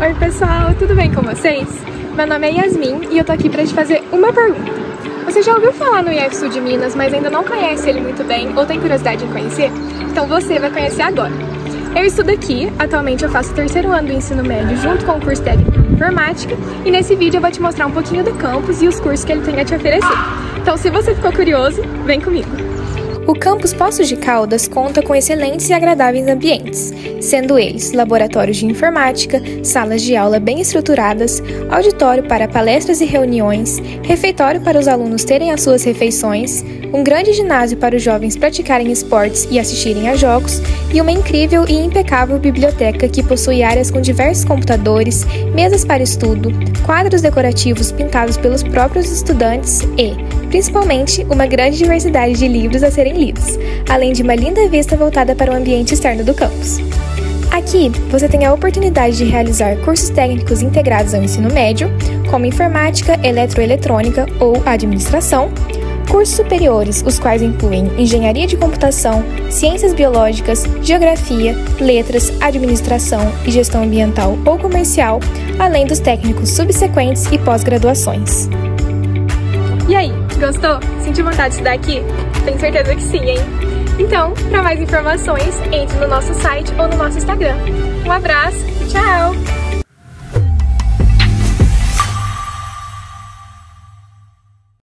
Oi pessoal, tudo bem com vocês? Meu nome é Yasmin e eu tô aqui para te fazer uma pergunta. Você já ouviu falar no IF Sul de Minas, mas ainda não conhece ele muito bem ou tem curiosidade em conhecer? Então você vai conhecer agora. Eu estudo aqui, atualmente eu faço o terceiro ano do ensino médio junto com o curso técnico de informática e nesse vídeo eu vou te mostrar um pouquinho do campus e os cursos que ele tem a te oferecer. Então se você ficou curioso, vem comigo! O campus Poços de Caldas conta com excelentes e agradáveis ambientes, sendo eles laboratórios de informática, salas de aula bem estruturadas, auditório para palestras e reuniões, refeitório para os alunos terem as suas refeições, um grande ginásio para os jovens praticarem esportes e assistirem a jogos, e uma incrível e impecável biblioteca que possui áreas com diversos computadores, mesas para estudo, quadros decorativos pintados pelos próprios estudantes e, principalmente, uma grande diversidade de livros a serem lidos, além de uma linda vista voltada para o ambiente externo do campus. Aqui, você tem a oportunidade de realizar cursos técnicos integrados ao ensino médio, como informática, eletroeletrônica ou administração, cursos superiores, os quais incluem engenharia de computação, ciências biológicas, geografia, letras, administração e gestão ambiental ou comercial, além dos técnicos subsequentes e pós-graduações. E aí, gostou? Sentiu vontade de estudar aqui? Tenho certeza que sim, hein? Então, para mais informações, entre no nosso site ou no nosso Instagram. Um abraço, tchau!